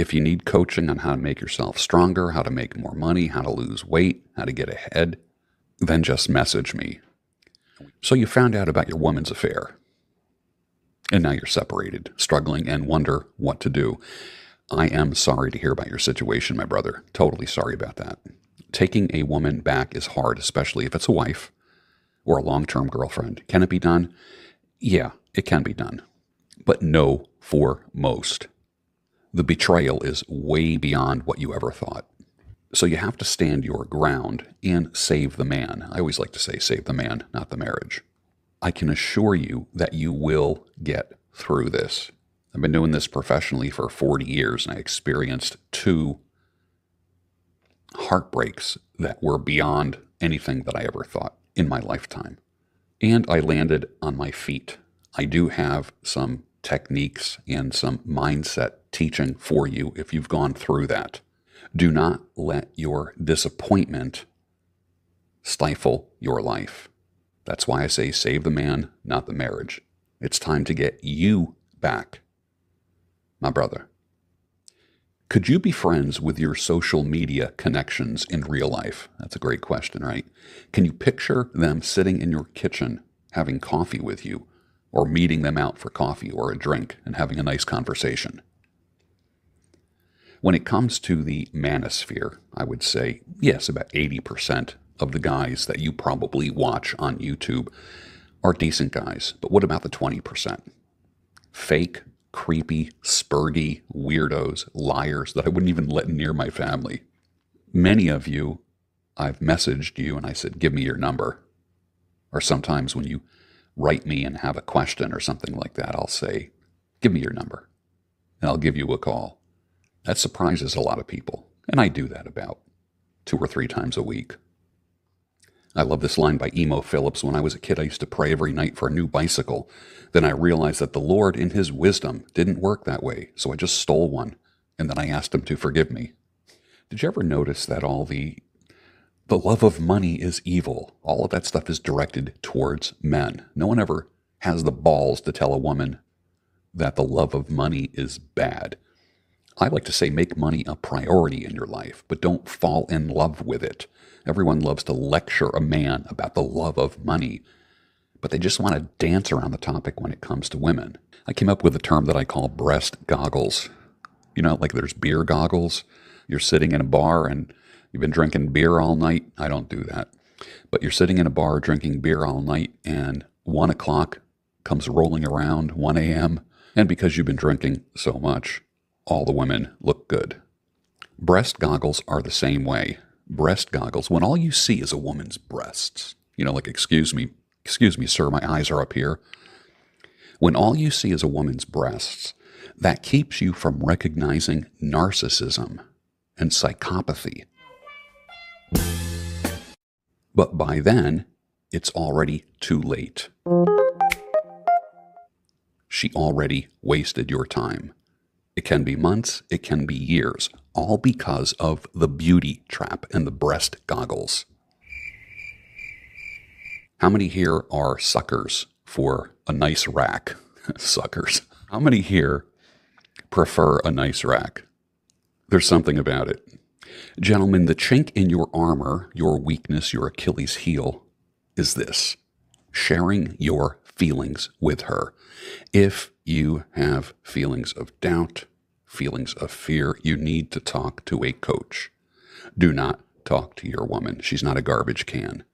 If you need coaching on how to make yourself stronger, how to make more money, how to lose weight, how to get ahead, then just message me. So you found out about your woman's affair. And now you're separated, struggling, and wonder what to do. I am sorry to hear about your situation, my brother. Totally sorry about that. Taking a woman back is hard, especially if it's a wife or a long term girlfriend. Can it be done? Yeah, it can be done. But no for most. The betrayal is way beyond what you ever thought. So you have to stand your ground and save the man. I always like to say save the man, not the marriage. I can assure you that you will get through this. I've been doing this professionally for 40 years and I experienced two heartbreaks that were beyond anything that I ever thought in my lifetime. And I landed on my feet. I do have some techniques and some mindset teaching for you if you've gone through that. Do not let your disappointment stifle your life. That's why I say save the man, not the marriage. It's time to get you back, my brother. Could you be friends with your social media connections in real life? That's a great question, right? Can you picture them sitting in your kitchen having coffee with you, or meeting them out for coffee or a drink and having a nice conversation? When it comes to the manosphere, I would say, yes, about 80% of the guys that you probably watch on YouTube are decent guys. But what about the 20%? Fake, creepy, spurgy, weirdos, liars that I wouldn't even let near my family. Many of you, I've messaged you and I said, give me your number. Or sometimes when you write me and have a question or something like that, I'll say, give me your number and I'll give you a call. That surprises a lot of people. And I do that about two or three times a week. I love this line by Emo Phillips. When I was a kid, I used to pray every night for a new bicycle. Then I realized that the Lord, in His wisdom, didn't work that way. So I just stole one. And then I asked Him to forgive me. Did you ever notice that all the the love of money is evil. All of that stuff is directed towards men. No one ever has the balls to tell a woman that the love of money is bad. I like to say make money a priority in your life, but don't fall in love with it. Everyone loves to lecture a man about the love of money, but they just want to dance around the topic when it comes to women. I came up with a term that I call breast goggles. You know, like there's beer goggles. You're sitting in a bar and you've been drinking beer all night. I don't do that. But you're sitting in a bar drinking beer all night, and one o'clock comes rolling around, 1 a.m., and because you've been drinking so much, all the women look good. Breast goggles are the same way. Breast goggles, when all you see is a woman's breasts, you know, like, excuse me, excuse me, sir, my eyes are up here. When all you see is a woman's breasts, that keeps you from recognizing narcissism and psychopathy. But by then, it's already too late. She already wasted your time. It can be months, it can be years, all because of the beauty trap and the breast goggles. How many here are suckers for a nice rack? suckers. How many here prefer a nice rack? There's something about it. Gentlemen, the chink in your armor, your weakness, your Achilles heel, is this sharing your feelings with her. If you have feelings of doubt, feelings of fear, you need to talk to a coach. Do not talk to your woman. She's not a garbage can.